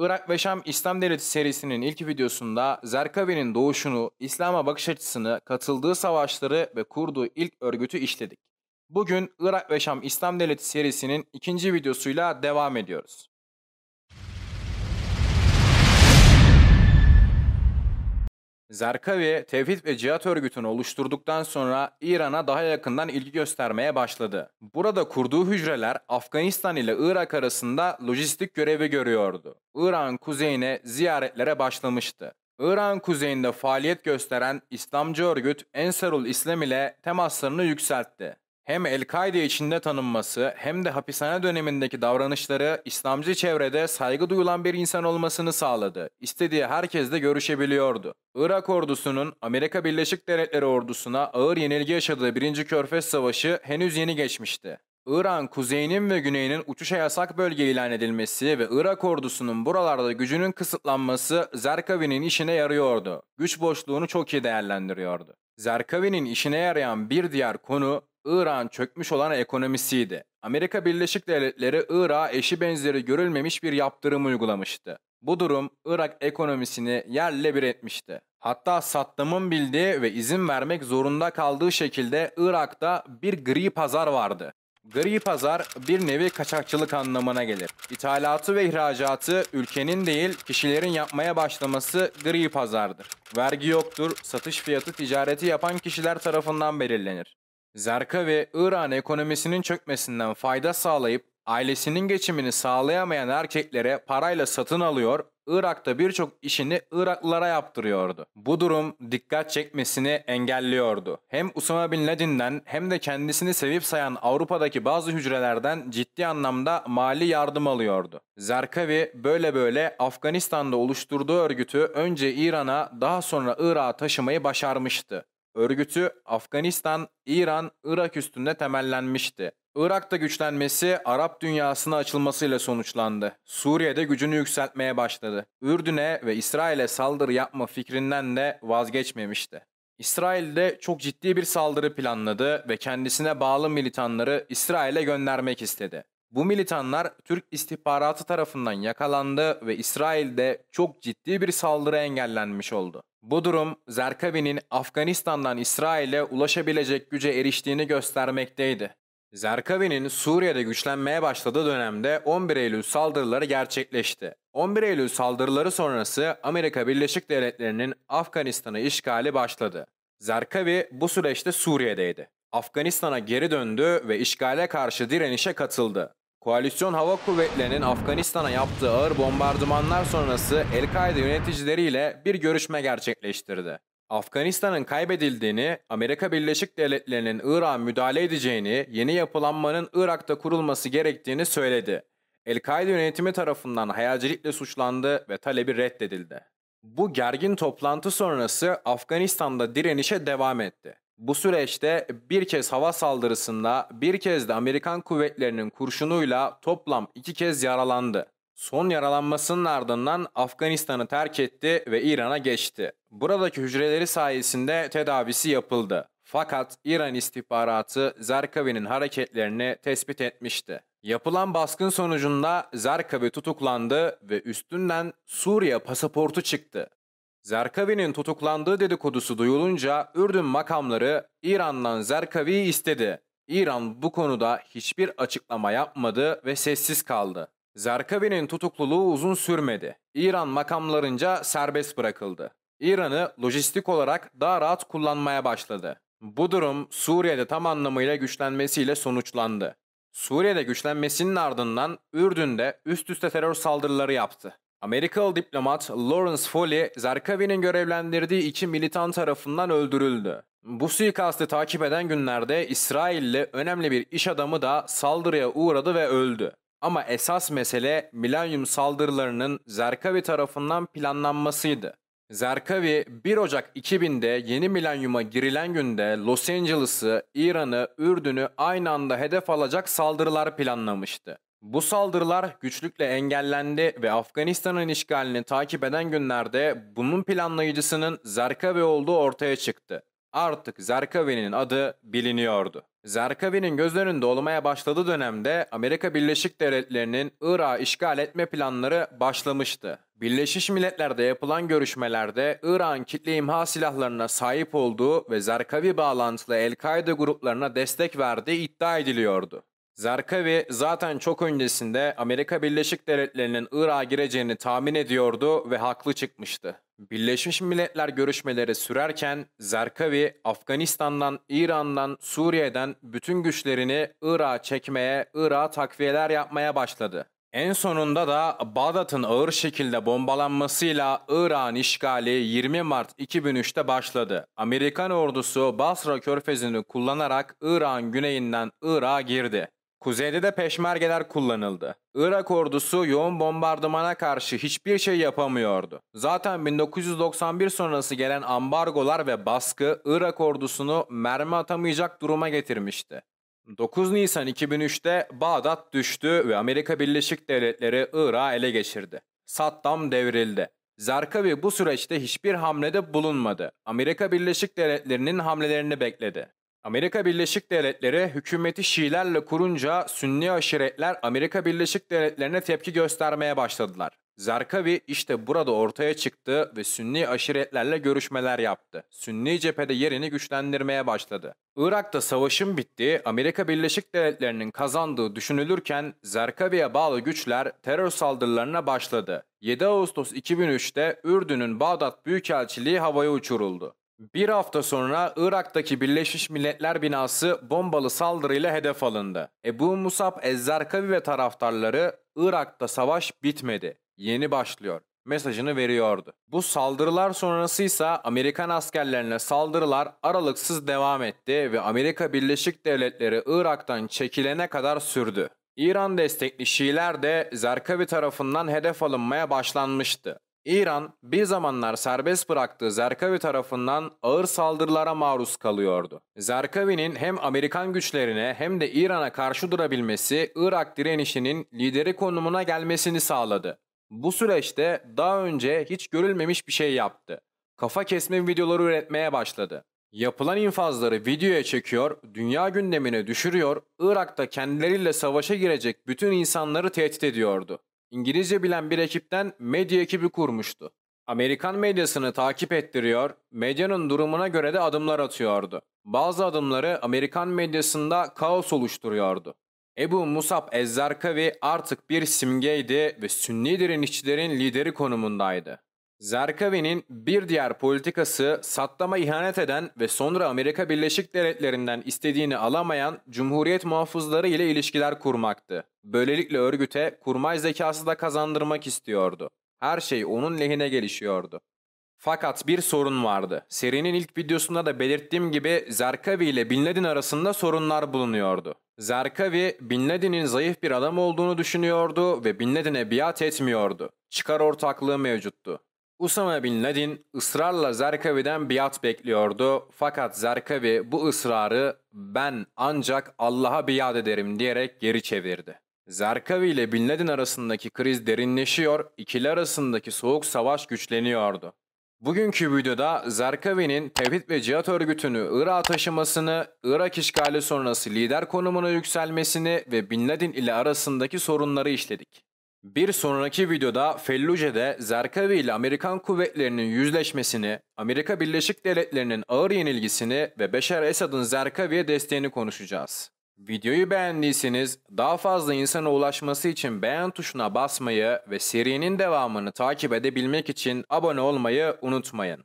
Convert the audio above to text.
Irak ve Şam İslam Devleti serisinin ilk videosunda Zerkavi'nin doğuşunu, İslam'a bakış açısını, katıldığı savaşları ve kurduğu ilk örgütü işledik. Bugün Irak ve Şam İslam Devleti serisinin ikinci videosuyla devam ediyoruz. Zerkavi, Tevhid ve Cihat örgütünü oluşturduktan sonra İran'a daha yakından ilgi göstermeye başladı. Burada kurduğu hücreler Afganistan ile Irak arasında lojistik görevi görüyordu. İran kuzeyine ziyaretlere başlamıştı. İran kuzeyinde faaliyet gösteren İslamcı örgüt Ensarul İslam ile temaslarını yükseltti hem El-Kaide içinde tanınması hem de hapishane dönemindeki davranışları İslamcı çevrede saygı duyulan bir insan olmasını sağladı. İstediği herkesle görüşebiliyordu. Irak ordusunun Amerika Birleşik Devletleri ordusuna ağır yenilgi yaşadığı 1. Körfez Savaşı henüz yeni geçmişti. İran kuzeyinin ve güneyinin uçuşa yasak bölge ilan edilmesi ve Irak ordusunun buralarda gücünün kısıtlanması Zerkavi'nin işine yarıyordu. Güç boşluğunu çok iyi değerlendiriyordu. Zerkavi'nin işine yarayan bir diğer konu İran çökmüş olan ekonomisiydi. Amerika Birleşik Devletleri Irak'a eşi benzeri görülmemiş bir yaptırım uygulamıştı. Bu durum Irak ekonomisini yerle bir etmişti. Hatta Saddam'ın bildiği ve izin vermek zorunda kaldığı şekilde Irak'ta bir gri pazar vardı. Gri pazar bir nevi kaçakçılık anlamına gelir. İthalatı ve ihracatı ülkenin değil kişilerin yapmaya başlaması gri pazardır. Vergi yoktur, satış fiyatı ticareti yapan kişiler tarafından belirlenir. Zerka ve İran ekonomisinin çökmesinden fayda sağlayıp ailesinin geçimini sağlayamayan erkeklere parayla satın alıyor, Irak'ta birçok işini Iraklılara yaptırıyordu. Bu durum dikkat çekmesini engelliyordu. Hem Usama Bin Laden'den hem de kendisini sevip sayan Avrupa'daki bazı hücrelerden ciddi anlamda mali yardım alıyordu. Zerkavi böyle böyle Afganistan'da oluşturduğu örgütü önce İran'a daha sonra Irak'a taşımayı başarmıştı. Örgütü Afganistan, İran, Irak üstünde temellenmişti. Irak'ta güçlenmesi Arap dünyasına açılmasıyla sonuçlandı. Suriye'de gücünü yükseltmeye başladı. Ürdün'e ve İsrail'e saldırı yapma fikrinden de vazgeçmemişti. İsrail'de çok ciddi bir saldırı planladı ve kendisine bağlı militanları İsrail'e göndermek istedi. Bu militanlar Türk istihbaratı tarafından yakalandı ve İsrail'de çok ciddi bir saldırı engellenmiş oldu. Bu durum Zerkavi'nin Afganistan'dan İsrail'e ulaşabilecek güce eriştiğini göstermekteydi. Zerkavi'nin Suriye'de güçlenmeye başladığı dönemde 11 Eylül saldırıları gerçekleşti. 11 Eylül saldırıları sonrası Amerika Birleşik Devletleri'nin Afganistan'ı işgali başladı. Zerkavi bu süreçte Suriye'deydi. Afganistan'a geri döndü ve işgale karşı direnişe katıldı. Koalisyon Hava Kuvvetleri'nin Afganistan'a yaptığı ağır bombardımanlar sonrası El-Kaide yöneticileriyle bir görüşme gerçekleştirdi. Afganistan'ın kaybedildiğini, Amerika Birleşik Devletleri'nin Irak'a müdahale edeceğini, yeni yapılanmanın Irak'ta kurulması gerektiğini söyledi. El-Kaide yönetimi tarafından hayalcilikle suçlandı ve talebi reddedildi. Bu gergin toplantı sonrası Afganistan'da direnişe devam etti. Bu süreçte bir kez hava saldırısında bir kez de Amerikan kuvvetlerinin kurşunuyla toplam iki kez yaralandı. Son yaralanmasının ardından Afganistan'ı terk etti ve İran'a geçti. Buradaki hücreleri sayesinde tedavisi yapıldı. Fakat İran istihbaratı Zarkavi'nin hareketlerini tespit etmişti. Yapılan baskın sonucunda Zarkavi tutuklandı ve üstünden Suriye pasaportu çıktı. Zerkavi'nin tutuklandığı dedikodusu duyulunca Ürdün makamları İran'dan Zerkavi'yi istedi. İran bu konuda hiçbir açıklama yapmadı ve sessiz kaldı. Zerkavi'nin tutukluluğu uzun sürmedi. İran makamlarınca serbest bırakıldı. İran'ı lojistik olarak daha rahat kullanmaya başladı. Bu durum Suriye'de tam anlamıyla güçlenmesiyle sonuçlandı. Suriye'de güçlenmesinin ardından Ürdün'de üst üste terör saldırıları yaptı. Amerikalı diplomat Lawrence Foley, Zarkavi'nin görevlendirdiği iki militan tarafından öldürüldü. Bu suikastı takip eden günlerde İsrailli önemli bir iş adamı da saldırıya uğradı ve öldü. Ama esas mesele milenyum saldırılarının Zerkavi tarafından planlanmasıydı. Zerkavi 1 Ocak 2000'de yeni milenyuma girilen günde Los Angeles'ı, İran'ı, Ürdün'ü aynı anda hedef alacak saldırılar planlamıştı. Bu saldırılar güçlükle engellendi ve Afganistan'ın işgalini takip eden günlerde bunun planlayıcısının Zerkavi olduğu ortaya çıktı. Artık Zerkavi'nin adı biliniyordu. Zerkavi'nin göz önünde olmaya başladığı dönemde Amerika Birleşik Devletleri'nin Irak'ı işgal etme planları başlamıştı. Birleşmiş Milletler'de yapılan görüşmelerde Irak'ın kitle imha silahlarına sahip olduğu ve Zerkavi bağlantılı El-Kaide gruplarına destek verdiği iddia ediliyordu. Zarkavi zaten çok öncesinde Amerika Birleşik Devletleri'nin Irak'a gireceğini tahmin ediyordu ve haklı çıkmıştı. Birleşmiş Milletler görüşmeleri sürerken Zarkavi Afganistan'dan, İran'dan, Suriye'den bütün güçlerini Irak'a çekmeye, Irak'a takviyeler yapmaya başladı. En sonunda da Bağdat'ın ağır şekilde bombalanmasıyla Irak'ın işgali 20 Mart 2003'te başladı. Amerikan ordusu Basra körfezini kullanarak İrak'ın güneyinden Irak'a girdi. Kuzeyde de peşmergeler kullanıldı. Irak ordusu yoğun bombardımana karşı hiçbir şey yapamıyordu. Zaten 1991 sonrası gelen ambargolar ve baskı Irak ordusunu mermi atamayacak duruma getirmişti. 9 Nisan 2003'te Bağdat düştü ve Amerika Birleşik Devletleri Irak'ı ele geçirdi. Saddam devrildi. Zarkavi bu süreçte hiçbir hamlede bulunmadı. Amerika Birleşik Devletleri'nin hamlelerini bekledi. Amerika Birleşik Devletleri hükümeti Şiilerle kurunca Sünni aşiretler Amerika Birleşik Devletleri'ne tepki göstermeye başladılar. Zarkavi işte burada ortaya çıktı ve Sünni aşiretlerle görüşmeler yaptı. Sünni cephede yerini güçlendirmeye başladı. Irak'ta savaşın bittiği, Amerika Birleşik Devletleri'nin kazandığı düşünülürken Zarkavi'ye bağlı güçler terör saldırılarına başladı. 7 Ağustos 2003'te Ürdün'ün Bağdat Büyükelçiliği havaya uçuruldu. Bir hafta sonra Irak'taki Birleşmiş Milletler binası bombalı saldırıyla hedef alındı. Ebu Musab Ezzarkavi ve taraftarları Irak'ta savaş bitmedi, yeni başlıyor mesajını veriyordu. Bu saldırılar sonrası ise Amerikan askerlerine saldırılar aralıksız devam etti ve Amerika Birleşik Devletleri Irak'tan çekilene kadar sürdü. İran destekli Şiiler de Zerkavi tarafından hedef alınmaya başlanmıştı. İran bir zamanlar serbest bıraktığı Zerkavi tarafından ağır saldırılara maruz kalıyordu. Zerkavi'nin hem Amerikan güçlerine hem de İran'a karşı durabilmesi Irak direnişinin lideri konumuna gelmesini sağladı. Bu süreçte daha önce hiç görülmemiş bir şey yaptı. Kafa kesme videoları üretmeye başladı. Yapılan infazları videoya çekiyor, dünya gündemine düşürüyor, Irak'ta kendileriyle savaşa girecek bütün insanları tehdit ediyordu. İngilizce bilen bir ekipten medya ekibi kurmuştu. Amerikan medyasını takip ettiriyor, medyanın durumuna göre de adımlar atıyordu. Bazı adımları Amerikan medyasında kaos oluşturuyordu. Ebu Musab Ezzarkavi artık bir simgeydi ve Sünni direnişçilerin lideri konumundaydı. Zerkavi'nin bir diğer politikası Saddam'a ihanet eden ve sonra Amerika Birleşik Devletleri'nden istediğini alamayan Cumhuriyet muhafızları ile ilişkiler kurmaktı. Böylelikle örgüte kurmay zekası da kazandırmak istiyordu. Her şey onun lehine gelişiyordu. Fakat bir sorun vardı. Serinin ilk videosunda da belirttiğim gibi Zerkavi ile Bin Laden arasında sorunlar bulunuyordu. Zerkavi, Bin Laden'in zayıf bir adam olduğunu düşünüyordu ve Bin Laden'e biat etmiyordu. Çıkar ortaklığı mevcuttu. Usama Bin Laden ısrarla Zerkavi'den biat bekliyordu fakat Zerkavi bu ısrarı ben ancak Allah'a biat ederim diyerek geri çevirdi. Zerkavi ile Bin Laden arasındaki kriz derinleşiyor, ikili arasındaki soğuk savaş güçleniyordu. Bugünkü videoda Zerkavi'nin Tevhid ve Cihat örgütünü Irak'a taşımasını, Irak işgali sonrası lider konumuna yükselmesini ve Bin Laden ile arasındaki sorunları işledik. Bir sonraki videoda Felluce'de Zerkavi ile Amerikan kuvvetlerinin yüzleşmesini, Amerika Birleşik Devletleri'nin ağır yenilgisini ve Beşar Esad'ın Zerkavi'ye desteğini konuşacağız. Videoyu beğendiyseniz daha fazla insana ulaşması için beğen tuşuna basmayı ve serinin devamını takip edebilmek için abone olmayı unutmayın.